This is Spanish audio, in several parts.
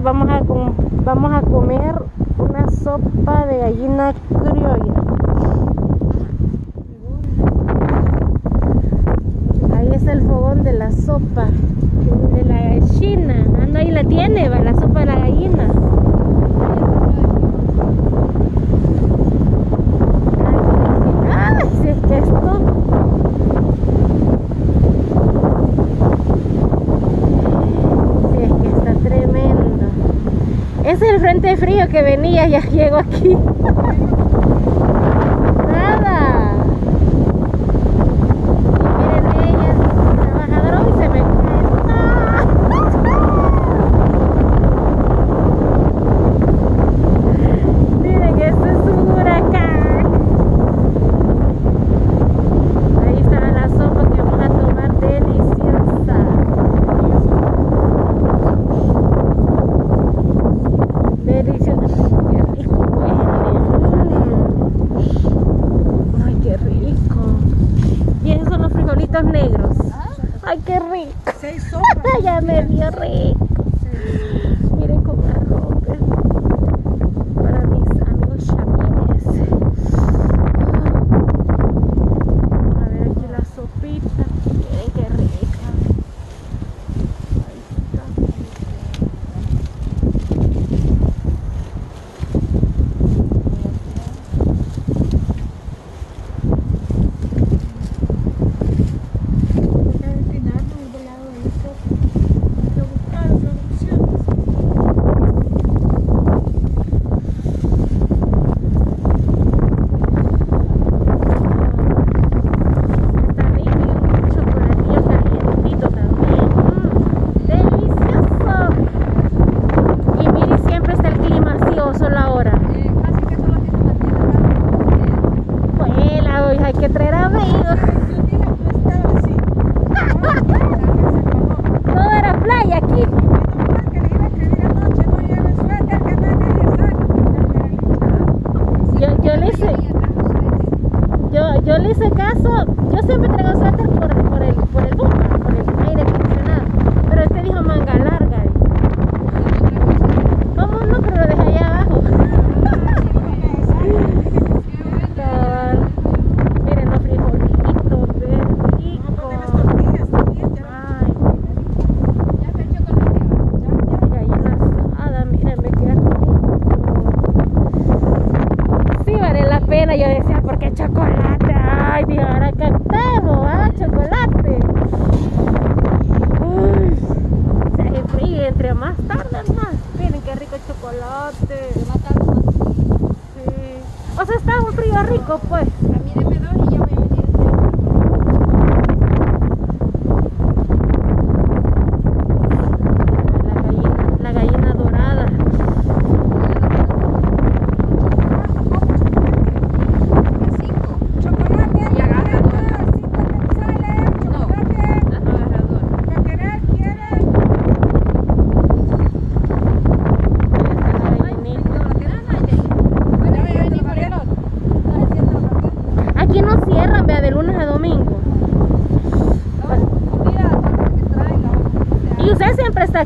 vamos a, vamos a comer una sopa de gallina criolla. Ahí es el fogón de la sopa de la gallina. Ah, ahí la tiene, va, la sopa de la gallina. Ay, si es que esto es el frente frío que venía, ya llego aquí. Me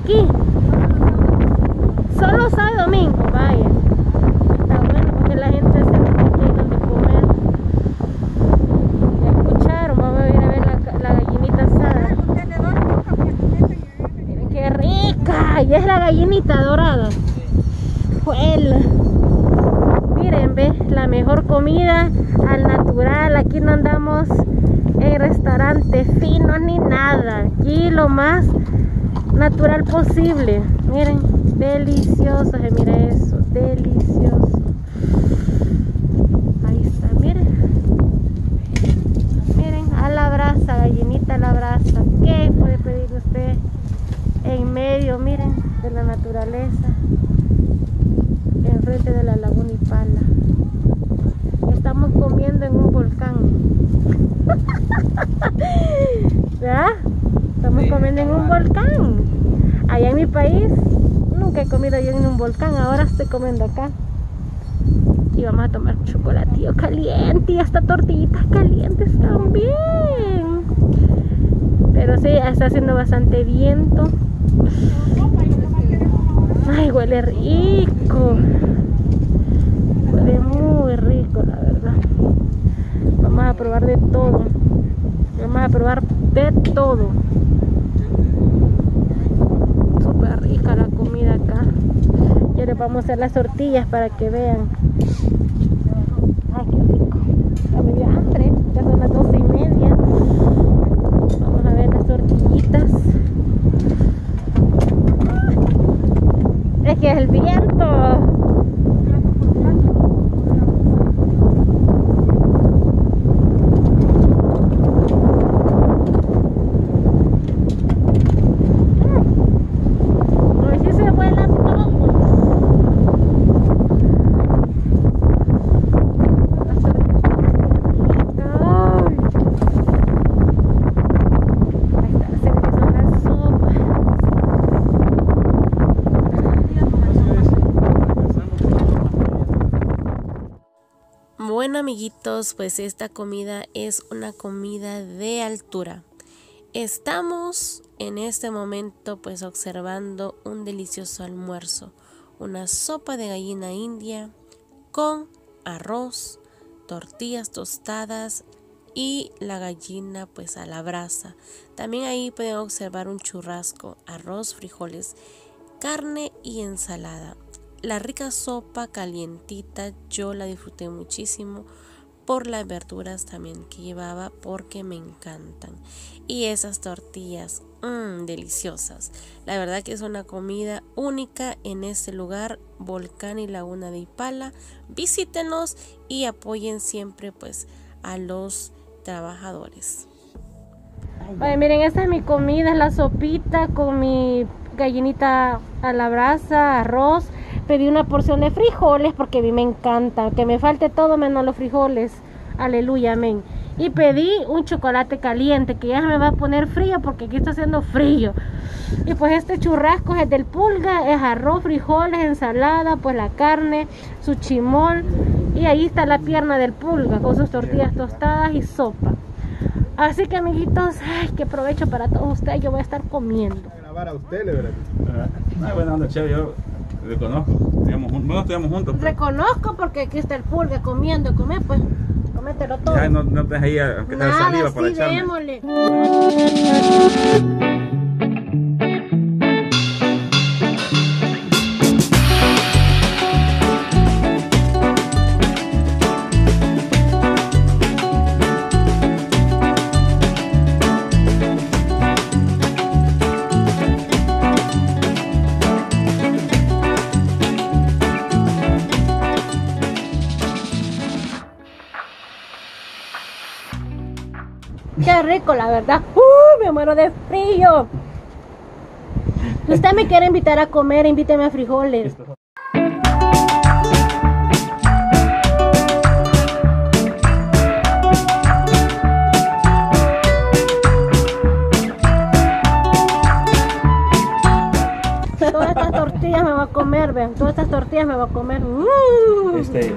aquí. Solo sábado y domingo, vaya. Está bueno porque la gente se tiene donde comer. Ya escucharon, vamos a ir a ver la, la gallinita asada. Qué rica. Y es la gallinita dorada. Juela. Miren, ve, la mejor comida al natural. Aquí no andamos en restaurantes finos ni nada. Aquí lo más natural posible. Miren, delicioso. Se mira eso, delicioso. Ahí está, miren. Miren, a la brasa, gallinita a la brasa. ¿Qué puede pedir usted? En medio, miren, de la naturaleza. Enfrente de la laguna Ipala. Estamos comiendo en un volcán. ¿Verdad? Estamos comiendo en un volcán. Allá en mi país nunca he comido yo en un volcán, ahora estoy comiendo acá. Y vamos a tomar chocolatillo caliente y hasta tortillitas calientes también. Pero sí, está haciendo bastante viento. Ay, Huele rico. Huele muy rico, la verdad. Vamos a probar de todo. Vamos a probar de todo. Súper rica la comida acá. Ya les vamos a hacer las tortillas para que vean. Ay, qué rico. Ya me dio hambre. Ya son las doce y media. Vamos a ver las tortillitas. Es que es el viento. Hoy sí se vuela todo. Ay. Ahí está, se me hizo la sopa. Pues esta comida es una comida de altura. Estamos en este momento pues observando un delicioso almuerzo, una sopa de gallina india con arroz, tortillas tostadas y la gallina pues a la brasa. También ahí pueden observar un churrasco, arroz, frijoles, carne y ensalada. La rica sopa calientita yo la disfruté muchísimo por las verduras también que llevaba porque me encantan. Y esas tortillas, mmm, deliciosas. La verdad que es una comida única en este lugar, Volcán y Laguna de Ipala. Visítenos y apoyen siempre pues a los trabajadores. Miren, esta es mi comida, es la sopita con mi gallinita a la brasa, arroz. Pedí una porción de frijoles porque a mí me encanta, que me falte todo menos los frijoles. Aleluya, amén. Y pedí un chocolate caliente que ya se me va a poner frío porque aquí está haciendo frío. Y pues este churrasco es del pulga, es arroz, frijoles, ensalada, pues la carne, su chimol. Y ahí está la pierna del pulga con sus tortillas tostadas y sopa. Así que amiguitos, ay, qué provecho para todos ustedes. Yo voy a estar comiendo. grabar a usted, le verdad. Ah, buena onda, chévere, yo le conozco. Estudiamos jun- bueno, estudiamos juntos. pero Reconozco porque aquí está el pulga comiendo, come pues, comételo todo. Ya no, no te ahí, aunque te saliva para echarme. démosle. Qué rico, la verdad. ¡Uy! Me muero de frío. Si usted me quiere invitar a comer, invíteme a frijoles. Todas estas tortillas me va a comer, vean. Todas estas tortillas me va a comer. ¡Uh! Este,